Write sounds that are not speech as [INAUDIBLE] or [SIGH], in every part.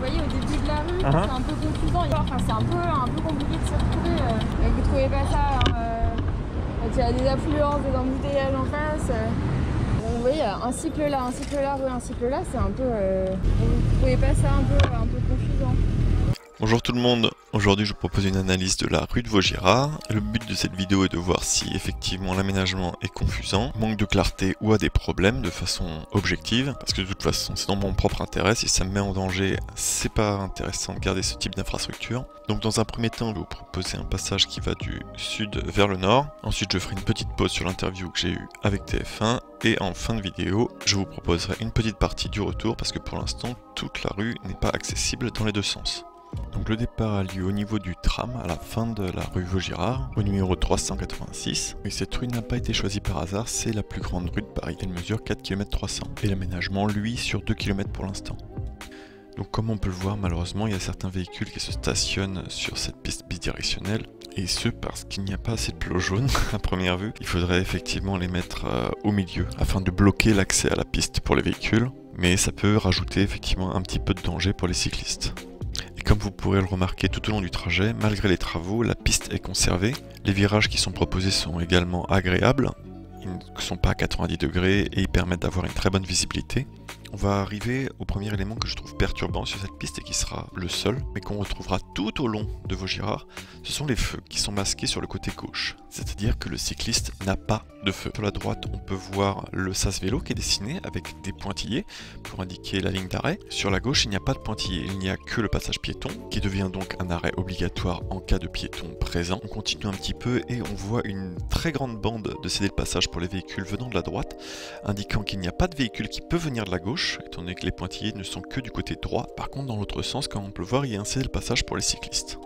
voyez, au début de la rue, Uh-huh. c'est un peu confusant. Enfin, c'est un peu, un peu compliqué de se retrouver. euh. Mais vous trouvez pas ça euh, quand il y a des affluences, des embouteillages en face. euh. Donc, vous voyez, il y a un cycle là, un cycle là, un cycle là, c'est un peu. euh, Vous trouvez pas ça un peu, un peu confusant Bonjour tout le monde, aujourd'hui je vous propose une analyse de la rue de Vaugirard. Le but de cette vidéo est de voir si effectivement l'aménagement est confusant, manque de clarté ou a des problèmes de façon objective, parce que de toute façon c'est dans mon propre intérêt, si ça me met en danger, c'est pas intéressant de garder ce type d'infrastructure. Donc dans un premier temps, je vais vous proposer un passage qui va du sud vers le nord, ensuite je ferai une petite pause sur l'interview que j'ai eue avec TF1, et en fin de vidéo, je vous proposerai une petite partie du retour, parce que pour l'instant, toute la rue n'est pas accessible dans les deux sens. Donc le départ a lieu au niveau du tram à la fin de la rue Vaugirard, au numéro 386. Et cette rue n'a pas été choisie par hasard, c'est la plus grande rue de Paris. Elle mesure 4 km 300 et l'aménagement lui sur 2 km pour l'instant. Donc comme on peut le voir malheureusement il y a certains véhicules qui se stationnent sur cette piste bidirectionnelle et ce parce qu'il n'y a pas assez de plots jaunes [LAUGHS] à première vue. Il faudrait effectivement les mettre euh, au milieu afin de bloquer l'accès à la piste pour les véhicules mais ça peut rajouter effectivement un petit peu de danger pour les cyclistes. Et comme vous pourrez le remarquer tout au long du trajet, malgré les travaux, la piste est conservée. Les virages qui sont proposés sont également agréables. Ils ne sont pas à 90 degrés et ils permettent d'avoir une très bonne visibilité. On va arriver au premier élément que je trouve perturbant sur cette piste et qui sera le seul, mais qu'on retrouvera tout au long de Vaugirard. Ce sont les feux qui sont masqués sur le côté gauche. C'est-à-dire que le cycliste n'a pas de feu. Sur la droite, on peut voir le sas vélo qui est dessiné avec des pointillés pour indiquer la ligne d'arrêt. Sur la gauche, il n'y a pas de pointillés, il n'y a que le passage piéton qui devient donc un arrêt obligatoire en cas de piéton présent. On continue un petit peu et on voit une très grande bande de céder le passage pour les véhicules venant de la droite, indiquant qu'il n'y a pas de véhicule qui peut venir de la gauche, étant donné que les pointillés ne sont que du côté droit. Par contre, dans l'autre sens, comme on peut le voir, il y a un le passage pour les cyclistes.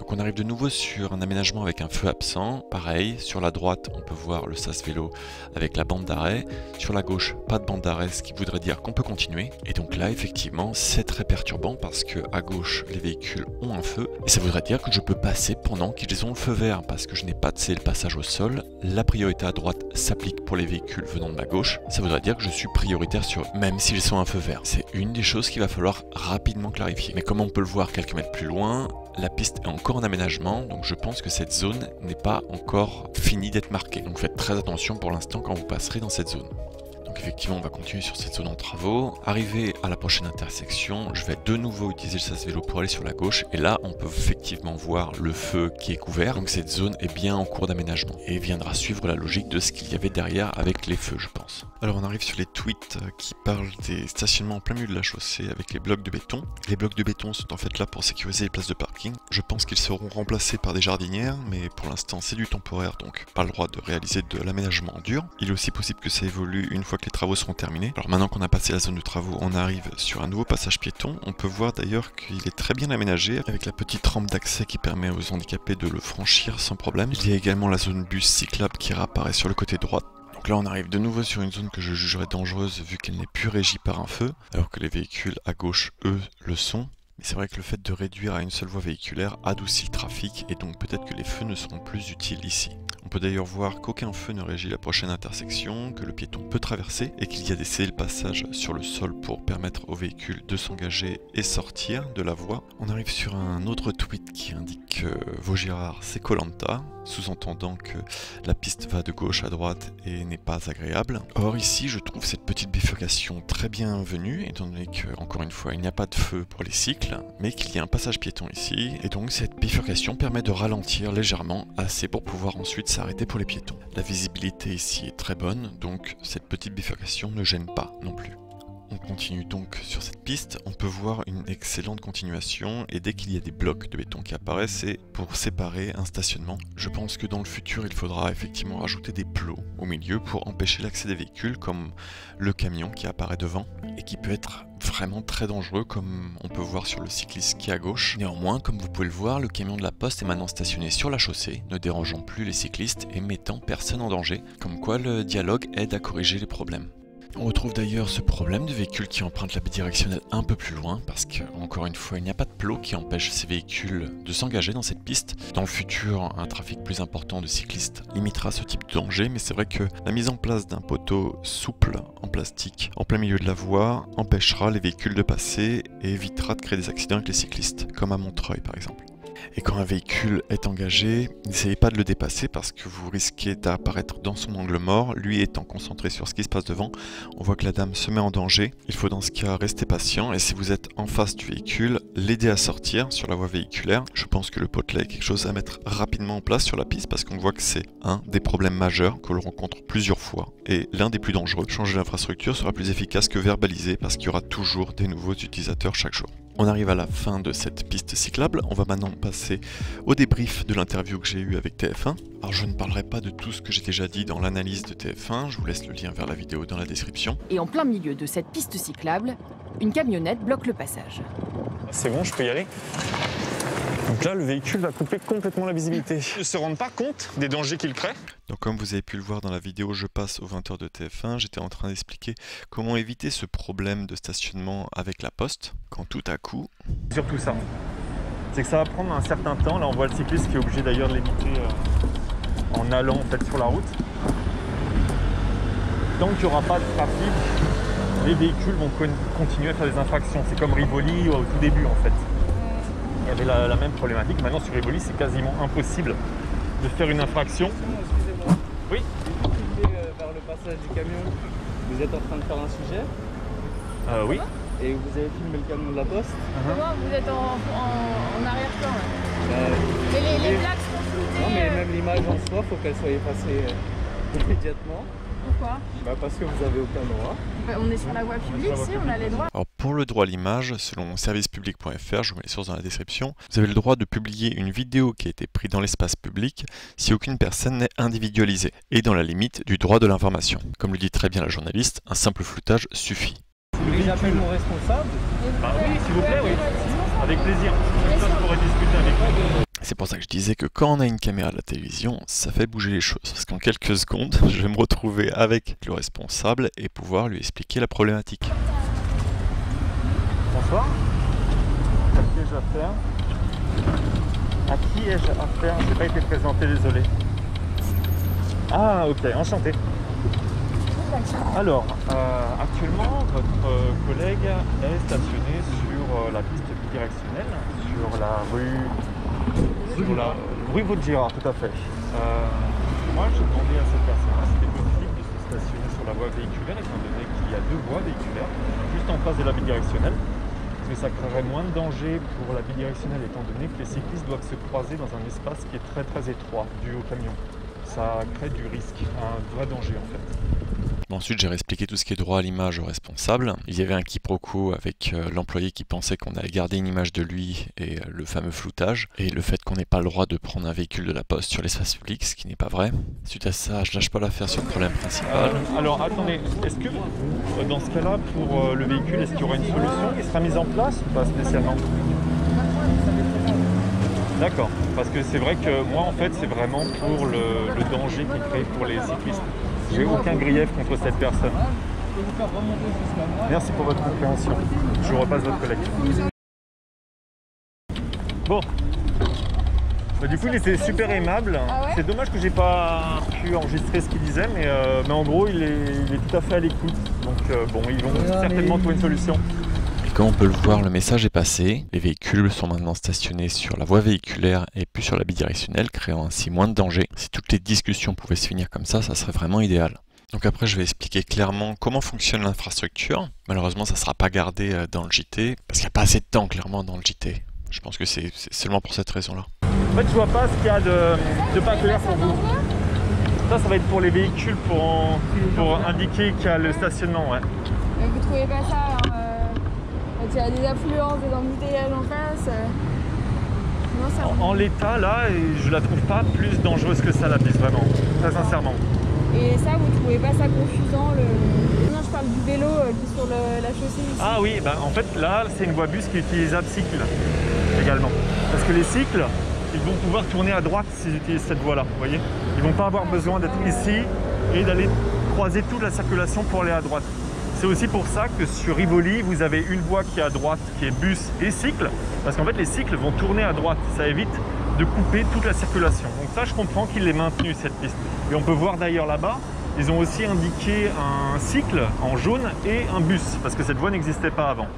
Donc on arrive de nouveau sur un aménagement avec un feu absent. Pareil, sur la droite, on peut voir le sas vélo avec la bande d'arrêt. Sur la gauche, pas de bande d'arrêt, ce qui voudrait dire qu'on peut continuer. Et donc là, effectivement, c'est très perturbant parce que à gauche, les véhicules ont un feu. Et ça voudrait dire que je peux passer pendant qu'ils ont le feu vert parce que je n'ai pas de le passage au sol. La priorité à droite s'applique pour les véhicules venant de la gauche. Ça voudrait dire que je suis prioritaire sur eux, même s'ils sont un feu vert. C'est une des choses qu'il va falloir rapidement clarifier. Mais comme on peut le voir quelques mètres plus loin, la piste est encore en aménagement, donc je pense que cette zone n'est pas encore finie d'être marquée. Donc faites très attention pour l'instant quand vous passerez dans cette zone. Donc effectivement, on va continuer sur cette zone en travaux. Arrivé à la prochaine intersection, je vais de nouveau utiliser le sas vélo pour aller sur la gauche. Et là, on peut effectivement voir le feu qui est couvert. Donc cette zone est bien en cours d'aménagement et viendra suivre la logique de ce qu'il y avait derrière avec les feux, je pense. Alors on arrive sur les tweets qui parlent des stationnements en plein milieu de la chaussée avec les blocs de béton. Les blocs de béton sont en fait là pour sécuriser les places de parking. Je pense qu'ils seront remplacés par des jardinières, mais pour l'instant c'est du temporaire, donc pas le droit de réaliser de l'aménagement en dur. Il est aussi possible que ça évolue une fois les travaux seront terminés. Alors maintenant qu'on a passé la zone de travaux, on arrive sur un nouveau passage piéton. On peut voir d'ailleurs qu'il est très bien aménagé avec la petite rampe d'accès qui permet aux handicapés de le franchir sans problème. Il y a également la zone bus cyclable qui réapparaît sur le côté droit. Donc là on arrive de nouveau sur une zone que je jugerais dangereuse vu qu'elle n'est plus régie par un feu, alors que les véhicules à gauche, eux, le sont. Mais c'est vrai que le fait de réduire à une seule voie véhiculaire adoucit le trafic et donc peut-être que les feux ne seront plus utiles ici. On peut d'ailleurs voir qu'aucun feu ne régit la prochaine intersection, que le piéton peut traverser et qu'il y a des de passage sur le sol pour permettre aux véhicules de s'engager et sortir de la voie. On arrive sur un autre tweet qui indique que Vaugirard c'est Colanta, sous-entendant que la piste va de gauche à droite et n'est pas agréable. Or ici je trouve cette petite bifurcation très bienvenue étant donné que encore une fois il n'y a pas de feu pour les cycles mais qu'il y a un passage piéton ici et donc cette bifurcation permet de ralentir légèrement assez pour pouvoir ensuite s'arrêter pour les piétons. La visibilité ici est très bonne donc cette petite bifurcation ne gêne pas non plus. On continue donc sur cette piste, on peut voir une excellente continuation et dès qu'il y a des blocs de béton qui apparaissent, c'est pour séparer un stationnement. Je pense que dans le futur, il faudra effectivement rajouter des plots au milieu pour empêcher l'accès des véhicules comme le camion qui apparaît devant et qui peut être vraiment très dangereux comme on peut voir sur le cycliste qui est à gauche. Néanmoins, comme vous pouvez le voir, le camion de la poste est maintenant stationné sur la chaussée, ne dérangeant plus les cyclistes et mettant personne en danger, comme quoi le dialogue aide à corriger les problèmes. On retrouve d'ailleurs ce problème de véhicules qui empruntent la bidirectionnelle un peu plus loin parce que, encore une fois, il n'y a pas de plot qui empêche ces véhicules de s'engager dans cette piste. Dans le futur, un trafic plus important de cyclistes limitera ce type de danger, mais c'est vrai que la mise en place d'un poteau souple en plastique en plein milieu de la voie empêchera les véhicules de passer et évitera de créer des accidents avec les cyclistes, comme à Montreuil par exemple. Et quand un véhicule est engagé, n'essayez pas de le dépasser parce que vous risquez d'apparaître dans son angle mort, lui étant concentré sur ce qui se passe devant. On voit que la dame se met en danger. Il faut dans ce cas rester patient et si vous êtes en face du véhicule, l'aider à sortir sur la voie véhiculaire. Je pense que le potelet est quelque chose à mettre rapidement en place sur la piste parce qu'on voit que c'est un des problèmes majeurs que l'on rencontre plusieurs fois et l'un des plus dangereux. Changer l'infrastructure sera plus efficace que verbaliser parce qu'il y aura toujours des nouveaux utilisateurs chaque jour. On arrive à la fin de cette piste cyclable, on va maintenant passer au débrief de l'interview que j'ai eue avec TF1. Alors je ne parlerai pas de tout ce que j'ai déjà dit dans l'analyse de TF1, je vous laisse le lien vers la vidéo dans la description. Et en plein milieu de cette piste cyclable, une camionnette bloque le passage. C'est bon, je peux y aller? Donc là, le véhicule va couper complètement la visibilité. Ils ne se rendent pas compte des dangers qu'il crée. Donc comme vous avez pu le voir dans la vidéo Je passe aux 20h de TF1, j'étais en train d'expliquer comment éviter ce problème de stationnement avec la poste quand tout à coup... Surtout ça, c'est que ça va prendre un certain temps. Là on voit le cycliste qui est obligé d'ailleurs de l'éviter euh, en allant en fait sur la route. Tant qu'il n'y aura pas de trafic, les véhicules vont continuer à faire des infractions. C'est comme Rivoli au tout début en fait il y avait la, même problématique. Maintenant sur Rivoli, c'est quasiment impossible de faire une infraction. Excusez-moi. Oui. Vous euh, vers le passage du camion. Vous êtes en train de faire un sujet euh, Oui. Et vous avez filmé le camion de la poste Comment Vous êtes en, arrière-plan. Bah, mais les, les, plaques Non, mais même l'image en soi, il faut qu'elle soit effacée euh, [LAUGHS] immédiatement. Pourquoi? Bah Parce que vous avez aucun droit. Bah, on est sur la voie publique, si, on a les droits. Alors pour le droit à l'image, selon servicepublic.fr, je vous mets les sources dans la description, vous avez le droit de publier une vidéo qui a été prise dans l'espace public si aucune personne n'est individualisée, et dans la limite du droit de l'information. Comme le dit très bien la journaliste, un simple floutage suffit. Vous voulez que j'appelle mon responsable? Bah oui, s'il vous plaît, oui. Avec plaisir. ça, je pourrais discuter avec vous. C'est pour ça que je disais que quand on a une caméra à la télévision, ça fait bouger les choses. Parce qu'en quelques secondes, [LAUGHS] je vais me retrouver avec le responsable et pouvoir lui expliquer la problématique. Bonsoir. À qui ai-je affaire? À qui ai-je affaire? Je n'ai pas été présenté, désolé. Ah, ok, enchanté. Alors, euh, actuellement, votre euh, collègue est stationné sur euh, la piste bidirectionnelle, sur la rue rue, la, rue Vaugirard, tout à fait. Euh, moi, j'ai demandé à cette personne si c'était possible de se stationner sur la voie véhiculaire, étant donné qu'il y a deux voies véhiculaires, juste en face de la bidirectionnelle. Que ça créerait moins de danger pour la bidirectionnelle, étant donné que les cyclistes doivent se croiser dans un espace qui est très très étroit, dû au camion. Ça crée du risque, un vrai danger en fait. Ensuite, j'ai réexpliqué tout ce qui est droit à l'image au responsable. Il y avait un quiproquo avec euh, l'employé qui pensait qu'on allait garder une image de lui et euh, le fameux floutage, et le fait qu'on n'ait pas le droit de prendre un véhicule de la poste sur l'espace public, ce qui n'est pas vrai. Suite à ça, je lâche pas l'affaire sur le problème principal. Euh, alors attendez, est-ce que dans ce cas-là, pour le véhicule, est-ce qu'il y aura une solution qui sera mise en place ou pas spécialement? D'accord, parce que c'est vrai que moi en fait c'est vraiment pour le, le danger qui crée pour les cyclistes. J'ai aucun grief contre cette personne. Merci pour votre compréhension. Je vous repasse votre collègue. Bon. Bah, du coup, il était super aimable. Ah c'est dommage que j'ai pas pu enregistrer ce qu'il disait, mais, euh, mais, en gros, il est, tout à fait à l'écoute. Donc, euh, bon, ils vont certainement trouver une solution. Comme on peut le voir, le message est passé. Les véhicules sont maintenant stationnés sur la voie véhiculaire et plus sur la bidirectionnelle, créant ainsi moins de danger. Si toutes les discussions pouvaient se finir comme ça, ça serait vraiment idéal. Donc après, je vais expliquer clairement comment fonctionne l'infrastructure. Malheureusement, ça ne sera pas gardé euh, dans le JT, parce qu'il n'y a pas assez de temps, clairement, dans le JT. Je pense que c'est seulement pour cette raison-là. En fait, je vois pas ce qu'il y a de, pas clair pour vous. Ça, ça va être pour les véhicules, pour, pour indiquer qu'il y a le stationnement, ouais. Mais vous trouvez pas ça il y a des affluences, des embouteillages en face. En, l'état, là, je la trouve pas plus dangereuse que ça, la piste, vraiment. Très sincèrement. Et ça, vous trouvez pas ça confusant le... Non, je parle du vélo euh, qui est sur la chaussée ici. Ah oui, bah, en fait, là, c'est une voie bus qui est utilisable cycle également. Parce que les cycles, ils vont pouvoir tourner à droite s'ils utilisent cette voie-là, vous voyez Ils vont pas avoir besoin d'être ici et d'aller croiser toute la circulation pour aller à droite. C'est aussi pour ça que sur Rivoli, vous avez une voie qui est à droite, qui est bus et cycle, parce qu'en fait les cycles vont tourner à droite, ça évite de couper toute la circulation. Donc ça, je comprends qu'il l'ait maintenu cette piste. Et on peut voir d'ailleurs là-bas, ils ont aussi indiqué un cycle en jaune et un bus, parce que cette voie n'existait pas avant.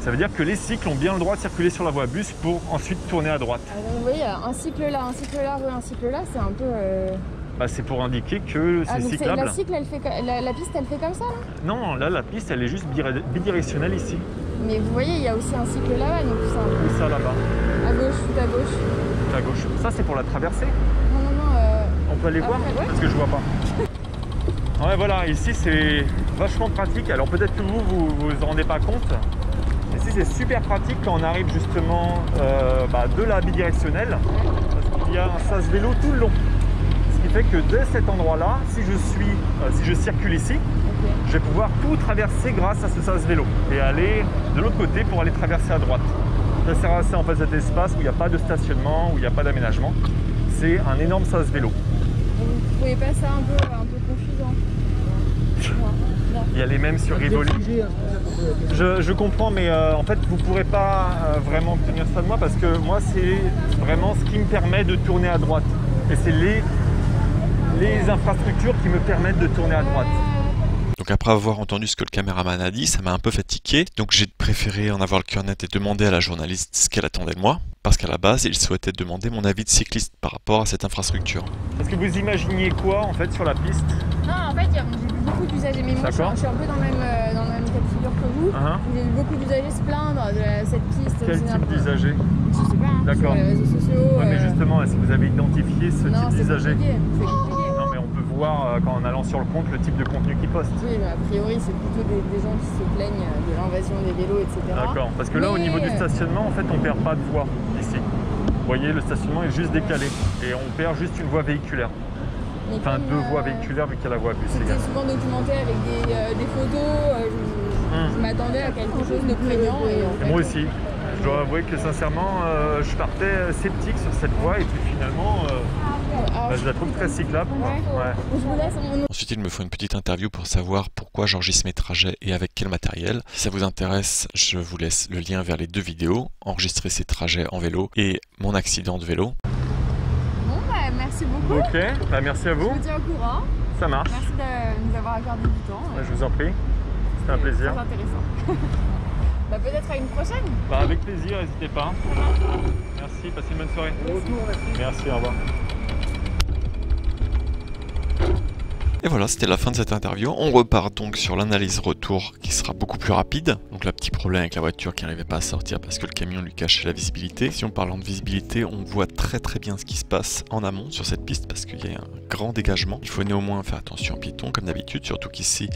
Ça veut dire que les cycles ont bien le droit de circuler sur la voie bus pour ensuite tourner à droite. Ah, vous voyez, un cycle là, un cycle là, un cycle là, c'est un peu. euh, Bah, c'est pour indiquer que Ah, c'est c'est- cyclable. la, cycle, elle fait, la, la piste, elle fait comme ça là? Non, là, la piste, elle est juste bidirectionnelle ici. Mais vous voyez, il y a aussi un cycle là-bas, donc un Et ça là-bas, à gauche, tout à gauche. à gauche. Ça, c'est pour la traversée. Non, non, non. euh, On peut aller voir ouais. Parce que je vois pas. [LAUGHS] Ouais, voilà, ici c'est vachement pratique. Alors peut-être que vous, vous vous en rendez pas compte. Ici c'est super pratique quand on arrive justement euh, bah, de la bidirectionnelle. Parce qu'il y a un sas vélo tout le long. Ce qui fait que dès cet endroit-là, si je suis, euh, si je circule ici, je vais pouvoir tout traverser grâce à ce sas vélo et aller de l'autre côté pour aller traverser à droite. Ça sert à ça en fait cet espace où il n'y a pas de stationnement, où il n'y a pas d'aménagement. C'est un énorme sas vélo. Vous trouvez pas ça un peu, un peu confusant Non, non. Il y a les mêmes sur Rivoli. Je, je comprends, mais euh, en fait, vous ne pourrez pas euh, vraiment obtenir ça de moi parce que moi, c'est vraiment ce qui me permet de tourner à droite. Et c'est les, les infrastructures qui me permettent de tourner à droite. Donc après avoir entendu ce que le caméraman a dit, ça m'a un peu fatigué. Donc j'ai préféré en avoir le cœur net et demander à la journaliste ce qu'elle attendait de moi. Parce qu'à la base, il souhaitait demander mon avis de cycliste par rapport à cette infrastructure. Est-ce que vous imaginiez quoi en fait sur la piste? Non, en fait, il y a- j'ai vu beaucoup d'usagers, mais moi je suis, D'accord. je suis un peu dans le même, euh, dans le même cas de figure que vous. Hein J'ai vu beaucoup d'usagers se plaindre de la- cette piste. Quel type d'usager? Je sais pas, hein, D'accord. sur les réseaux sociaux. Ouais, mais euh, justement, est-ce que vous avez identifié ce non, type d'usager? compliqué. C'est compliqué. Non, mais on peut voir euh, quand en allant sur le compte le type de contenu qu'ils postent. Oui, mais a priori, c'est plutôt des, des gens qui se plaignent de l'invasion des vélos, etc. D'accord. Parce que là, au niveau du stationnement, en fait, on perd pas de voie ici. Vous voyez, le stationnement est juste décalé et on perd juste une voie véhiculaire. mais Enfin, comme, deux euh, voies véhiculaires vu qu'il y a la voie bus C'était souvent documenté avec des, euh, des photos. euh, je- je Hum. je m'attendais à quelque chose de prégnant. Et en Et fait, moi aussi. Je dois avouer que sincèrement, euh, je partais euh, sceptique sur cette voie et puis finalement, euh, alors, bah, je la trouve très cyclable. Ouais. Je Ensuite, il me faut une petite interview pour savoir pourquoi j'enregistre mes trajets et avec quel matériel. Si ça vous intéresse, je vous laisse le lien vers les deux vidéos, enregistrer ces trajets en vélo et mon accident de vélo. Bon, bah, merci beaucoup. Ok, bah, merci à Je vous. vous tiens au courant. Ça marche. Merci de nous avoir accordé du temps. Bah, je vous en prie. C'était un plaisir. Très intéressant. [LAUGHS] bah, peut-être à une prochaine. Bah, avec plaisir, n'hésitez pas. Merci, passez une bonne soirée. Merci, au revoir. Et voilà, c'était la fin de cette interview. On repart donc sur l'analyse retour qui sera beaucoup plus rapide. Donc là, petit problème avec la voiture qui n'arrivait pas à sortir parce que le camion lui cachait la visibilité. Si on parle de visibilité, on voit très très bien ce qui se passe en amont sur cette piste parce qu'il y a un grand dégagement. Il faut néanmoins faire attention aux piétons comme d'habitude, surtout qu'ici,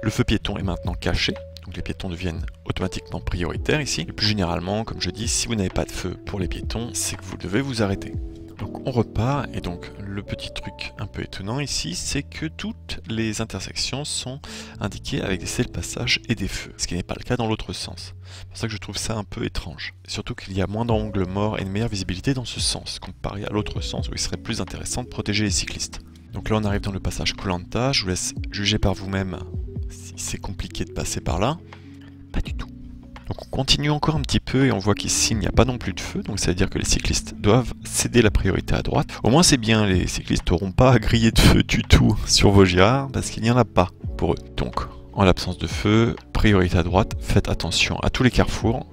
le feu piéton est maintenant caché. Donc les piétons deviennent automatiquement prioritaires ici. Et plus généralement, comme je dis, si vous n'avez pas de feu pour les piétons, c'est que vous devez vous arrêter. Donc on repart et donc le petit truc un peu étonnant ici, c'est que toutes les intersections sont indiquées avec des celles passage et des feux, ce qui n'est pas le cas dans l'autre sens. C'est pour ça que je trouve ça un peu étrange. Surtout qu'il y a moins d'angles morts et une meilleure visibilité dans ce sens, comparé à l'autre sens où il serait plus intéressant de protéger les cyclistes. Donc là on arrive dans le passage Colanta, je vous laisse juger par vous-même c'est compliqué de passer par là. Pas du tout. Donc on continue encore un petit peu et on voit qu'ici il n'y a pas non plus de feu, donc ça veut dire que les cyclistes doivent céder la priorité à droite. Au moins c'est bien, les cyclistes n'auront pas à griller de feu du tout [LAUGHS] sur vos girards parce qu'il n'y en a pas pour eux. Donc en l'absence de feu, priorité à droite, faites attention à tous les carrefours.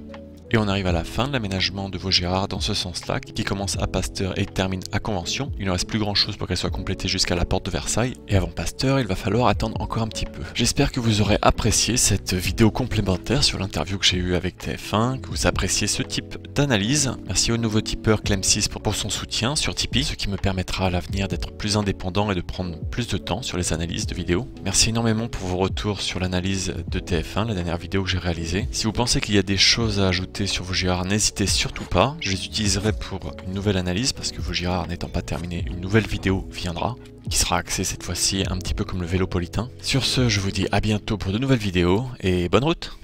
Et on arrive à la fin de l'aménagement de Vaugirard dans ce sens-là, qui commence à Pasteur et termine à Convention. Il ne reste plus grand-chose pour qu'elle soit complétée jusqu'à la porte de Versailles. Et avant Pasteur, il va falloir attendre encore un petit peu. J'espère que vous aurez apprécié cette vidéo complémentaire sur l'interview que j'ai eue avec TF1, que vous appréciez ce type d'analyse. Merci au nouveau tipeur Clem6 pour, pour son soutien sur Tipeee, ce qui me permettra à l'avenir d'être plus indépendant et de prendre plus de temps sur les analyses de vidéos. Merci énormément pour vos retours sur l'analyse de TF1, la dernière vidéo que j'ai réalisée. Si vous pensez qu'il y a des choses à ajouter sur vos girards, n'hésitez surtout pas. Je les utiliserai pour une nouvelle analyse parce que vos girards n'étant pas terminé, une nouvelle vidéo viendra qui sera axée cette fois-ci un petit peu comme le vélopolitain. Sur ce, je vous dis à bientôt pour de nouvelles vidéos et bonne route